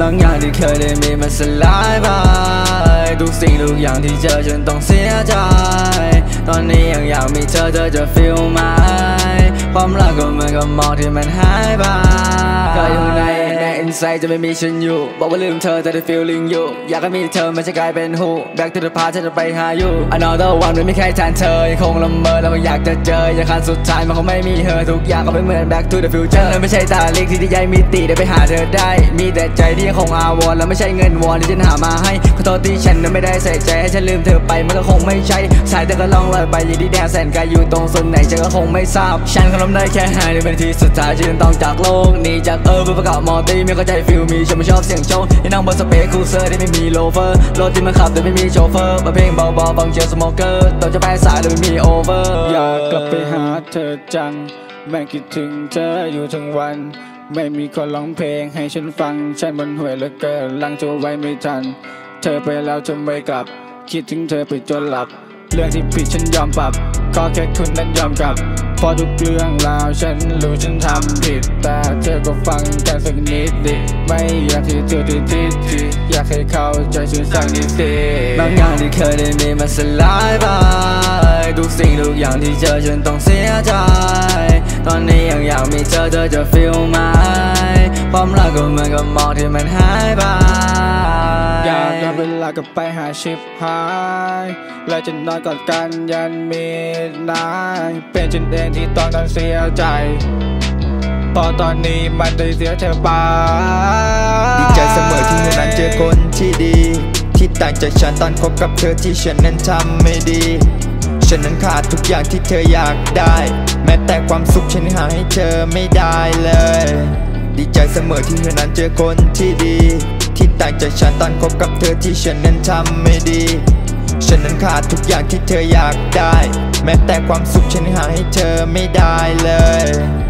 บางอย่างที่เคยได้มีมันสลายไปทุกสิ่งทุกอย่างที่เจอฉันต้องเสียใจ ตอนนี้ยังอยากมีเธอเธอจะฟีลไหมความรักก็เหมือนกับหมอกที่มันหายไป ไซต์จะไม่มีฉันอยู่ บอกว่าลืมเธอแต่ได้ feeling อยู่ อยากให้มีเธอมันจะกลายเป็น who back to the past ฉันจะไปหาอยู่ another one ไม่มีใครแทนเธอ ยังคงละเมอแล้วก็อยากจะเจออย่างคันสุดท้ายมันคงไม่มีเธอทุกอย่างก็ไม่เหมือน back to the future และไม่ใช่ตาเล็กที่จะย้ายมิติได้ไปหาเธอได้ มีแต่ใจที่ยังคงอาวรณ์และไม่ใช่เงินวอนที่ฉันหามาให้ขอโทษที่ฉันนั้นไม่ได้ใส่ใจให้ฉันลืมเธอไปมันก็คงไม่ใช่สายเธอก็ล่องลอยไปอย่ที่แดนแสนไกลอยู่ตรงส่วนไหนฉันก็คงไม่ทราบฉันก็ทำได้แค่หายในเป็นทีสุดท้ายฉันต้องจากโลกนี้จากเออเพื่อประกาศมอตีไม่เข้าใจฟิลมีฉันไม่ชอบเสียงโชว์ที่นั่งบนสเปซคูเซอร์ที่ไม่มีโลเฟอร์รถที่มันขับแต่ไม่มีโชเฟอร์มาเพลงเบาๆฟังเชียร์สโมเกอร์ตอนจะไปสายเลยไม่มีโอเวอร์อยากกลับไปหาเธอจังแม่คิดถึงเธออยู่ทั้งวัน ไม่มีคนร้องเพลงให้ฉันฟังฉันบนห่วยเหลือเกินลังจะไว้ไม่ทัน เธอไปแล้วจะไม่กลับ คิดถึงเธอไปจนหลับ เรื่องที่ผิดฉันยอมปรับ ก็แค่คุณนั้นยอมกลับ เพอทุกเรื่องราวฉันรู้ฉันทำผิด แต่เธอก็ฟังกันสักนิดดิ ไม่อยากที่เธอที่ทิทีอยากให้เข้าใจฉันสักนิดสิบางอย่างที่เคยได้มีมันสลายไปทุกสิ่งทุกอย่างที่เจอฉันต้องเสียใจ ตอนนี้ยังอยากมีเธอเธอจะฟีลไหม ความรักก็เหมือนกับหมอกที่มันหายไปอยากย้อนเวลากลับไปหาชิปหาย และจะนอนกอดกันยันมีนายเป็นฉันเองที่ตอนนั้นเสียใจเพอตอนนี้มันได้เสียเธอไปดีใจเสมอที่เธอนั้นเจอคนที่ดี ที่ต่างจากฉันตอนคบกับเธอที่ฉันนั้นทำไม่ดีฉันนั้นขาดทุกอย่างที่เธออยากได้ แม้แต่ความสุขฉันหาให้เธอไม่ได้เลย ดีใจเสมอที่เธอนั้นเจอคนที่ดี ที่ต่างจากฉันตอนคบกับเธอที่ฉันนั้นทำไม่ดี ฉันนั้นขาดทุกอย่างที่เธออยากได้ แม้แต่ความสุขฉันหาให้เธอไม่ได้เลย